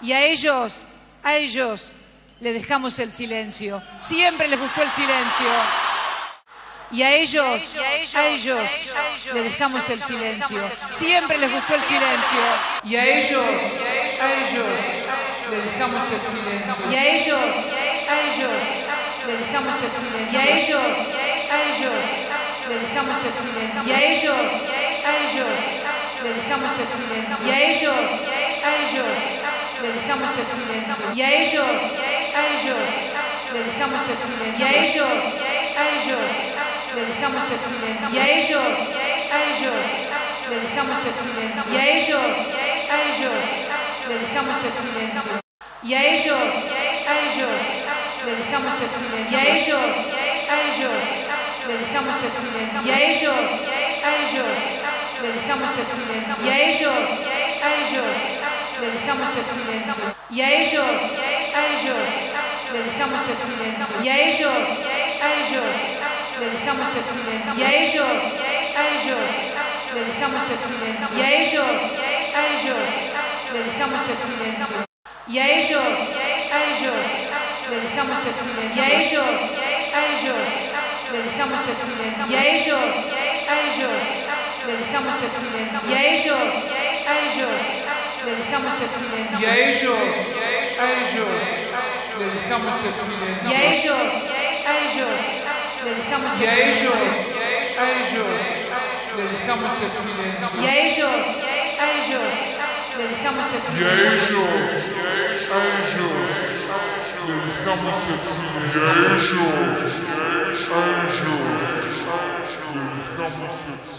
Y a ellos, a ellos, le dejamos el silencio. Siempre les gustó el silencio. Y a ellos, a ellos, le dejamos el silencio. Siempre les gustó el silencio. Y a ellos, a ellos, le dejamos el silencio. Y a ellos, a ellos, le dejamos el silencio. Y a ellos, a ellos, le dejamos el silencio. Y a ellos, a ellos, le dejamos el silencio. Y a ellos, a ellos, le dejamos el silencio. Y a ellos, a ellos, le dejamos el silencio. Y a ellos, a ellos, le dejamos el silencio. Y a ellos, a ellos, le dejamos el silencio. Y a ellos, a ellos, le dejamos el silencio. Y a ellos, a ellos, le dejamos el silencio. Y a ellos, a ellos, le dejamos el silencio. Y a ellos, a ellos, le dejamos el silencio. Y a ellos, a ellos, le dejamos el silencio. Y a ellos, a ellos, le dejamos el silencio. Y a ellos, a ellos, le dejamos el silencio. Y a ellos, a ellos, le dejamos el silencio. Y a ellos, a ellos, le dejamos el silencio. Y a ellos, a ellos, le dejamos el silencio. Y a ellos, a ellos, le dejamos el silencio. Y a ellos, a ellos, le dejamos el silencio. Y a ellos, a ellos, le dejamos el silencio. Y a ellos, a ellos, le dejamos el silencio. Y a ellos, a ellos, le dejamos Y el a silencio. ellos, a ellos, le dejamos el silencio. Y a ellos, a ellos, le dejamos el Y a silencio. ellos, a ellos, le dejamos el silencio. Y a ellos, a ellos, le dejamos el silencio.